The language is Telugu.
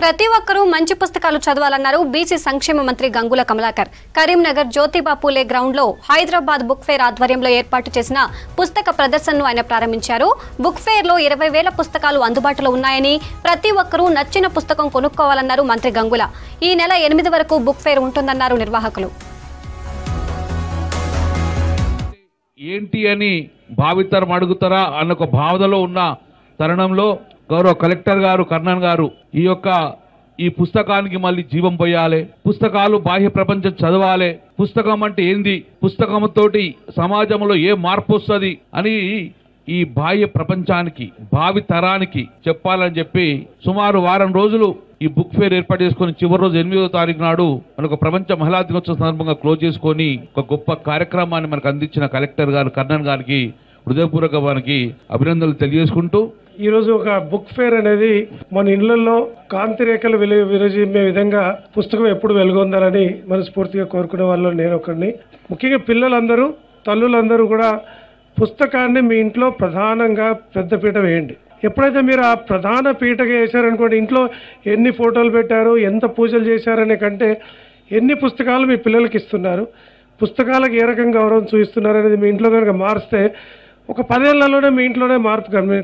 ప్రతి ఒక్కరూ మంచి పుస్తకాలు చదవాలన్నారు బీసీ సంక్షేమ మంత్రి గంగుల కమలాకర్. కరీంనగర్ జ్యోతిబా పూలే గ్రౌండ్లో హైదరాబాద్ బుక్ ఫేర్ ఆధ్వర్యంలో ఏర్పాటు చేసిన పుస్తక ప్రదర్శనను ఆయన ప్రారంభించారు. బుక్ ఫేర్లో ఇరవై వేల పుస్తకాలు అందుబాటులో ఉన్నాయని ప్రతి ఒక్కరూ నచ్చిన పుస్తకం కొనుక్కోవాలన్నారు మంత్రి గంగుల. ఈ నెల ఎనిమిది వరకు బుక్ ఫేర్ ఉంటుందన్నారు నిర్వాహకులు. ఏంటి అని భావితరం అడుగుతారా? అన్న ఒక భావనలో ఉన్న తరుణంలో గౌరవ కలెక్టర్ గారు కర్ణన్ గారు ఈ యొక్క ఈ పుస్తకానికి మళ్ళీ జీవం పోయాలి. పుస్తకాలు బాహ్య ప్రపంచం చదవాలి. పుస్తకం అంటే ఏంది? పుస్తకంతో సమాజంలో ఏ మార్పు వస్తుంది అని ఈ బాహ్య ప్రపంచానికి భావి తరానికి చెప్పాలని చెప్పి సుమారు వారం రోజులు ఈ బుక్ ఫేర్ ఏర్పాటు చేసుకొని చివరి రోజు ఎనిమిదో తారీఖు నాడు మనకు ప్రపంచ మహిళా దినోత్సవ సందర్భంగా క్లోజ్ చేసుకొని ఒక గొప్ప కార్యక్రమాన్ని మనకు అందించిన కలెక్టర్ గారు కర్ణన్ గారికి హృదయపూర్వక వారికి అభినందనలు తెలియజేసుకుంటూ ఈరోజు ఒక బుక్ ఫేర్ అనేది మన ఇళ్ళలో కాంతి రేఖలు విరజిమ్మే విధంగా పుస్తకం ఎప్పుడు వెలుగొందాలని మనస్ఫూర్తిగా కోరుకునే వాళ్ళు నేను ఒకరిని ముఖ్యంగా పిల్లలందరూ తల్లులందరూ కూడా పుస్తకాన్ని మీ ఇంట్లో ప్రధానంగా పెద్దపీట వేయండి. ఎప్పుడైతే మీరు ఆ ప్రధాన పీటగా వేశారనుకోండి ఇంట్లో ఎన్ని ఫోటోలు పెట్టారు ఎంత పూజలు చేశారనే కంటే ఎన్ని పుస్తకాలు మీ పిల్లలకి ఇస్తున్నారు పుస్తకాలకు ఏ రకంగా గౌరవం చూపిస్తున్నారు అనేది మీ ఇంట్లో కనుక మారిస్తే ఒక పదేళ్ళలోనే మీ ఇంట్లోనే మార్పు కనిపి